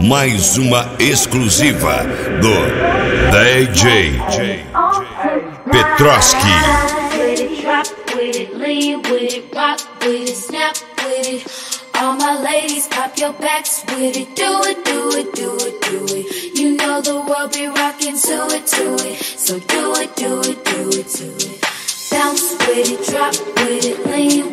Mais uma exclusiva do DJ Petroski. All my ladies, pop your backs with it. Do it, do it, do it, do it. You know the world be rocking to it, to it. So do it, do it, do it, do it. Bounce with it, drop with it, lean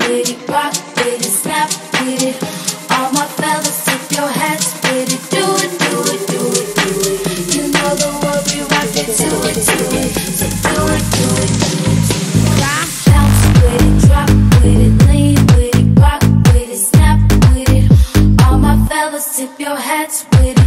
your hats with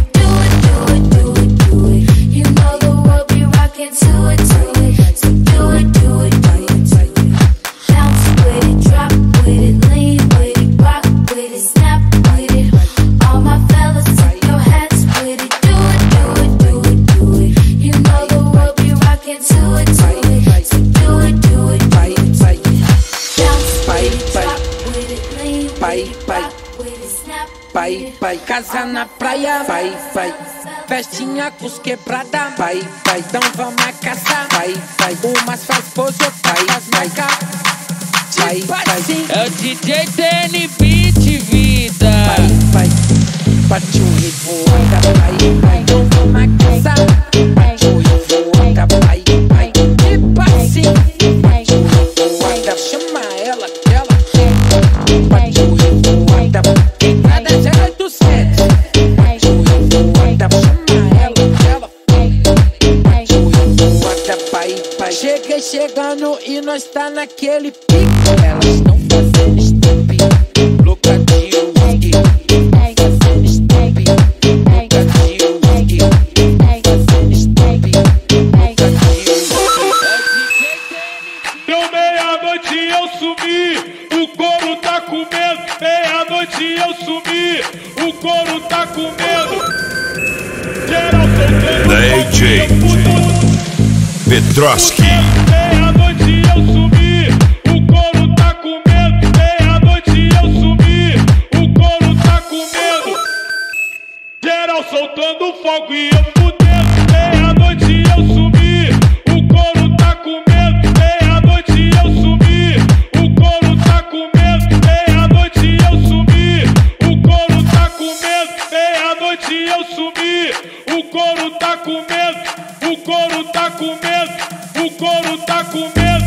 vai, vai. Casa na praia, vai, vai. Festinha com os quebrada, vai, vai. Então vamos a caçar, vai, vai. Umas faz pose, outras faz marca. Vai, vai, É o DJ TN Beat Vida. vai, vai. Bate o revoada, vai, vai. Então vamos a caçar. Cheguei chegando e nós tá naquele pico. Elas estão fazendo step, louca de whisky. Fazendo step, louca de whisky. Fazendo step, louca de whisky. Deu meia-noite eu sumi, o couro tá com medo. Meia-noite eu sumi, o couro tá com medo. Geral soltando DJ Petroski. Meia-noite eu sumi, o couro tá com medo. Meia-noite eu sumi, o couro tá com medo. Geral soltando fogo e eu com medo, o couro tá com medo.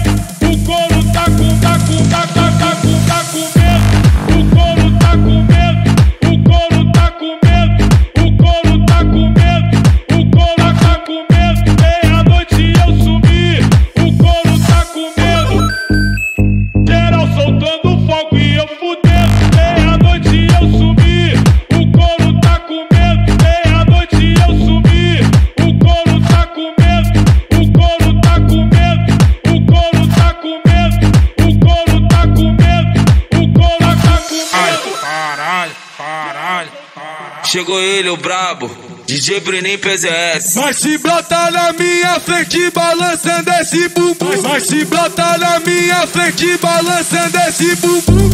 Chegou ele, o brabo. DJ Brenin PZS. Mas se brota na minha frente balançando esse bumbum Mas se brota na minha frente balançando esse bumbum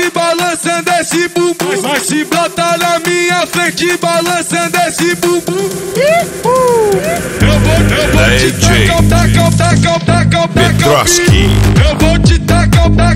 frente balançando esse bumbum. Mas se brota na minha frente balançando esse bumbum. Eu vou, eu vou te tacar, tacar, tacar, tacar, tacar Eu vou te tacar, tacar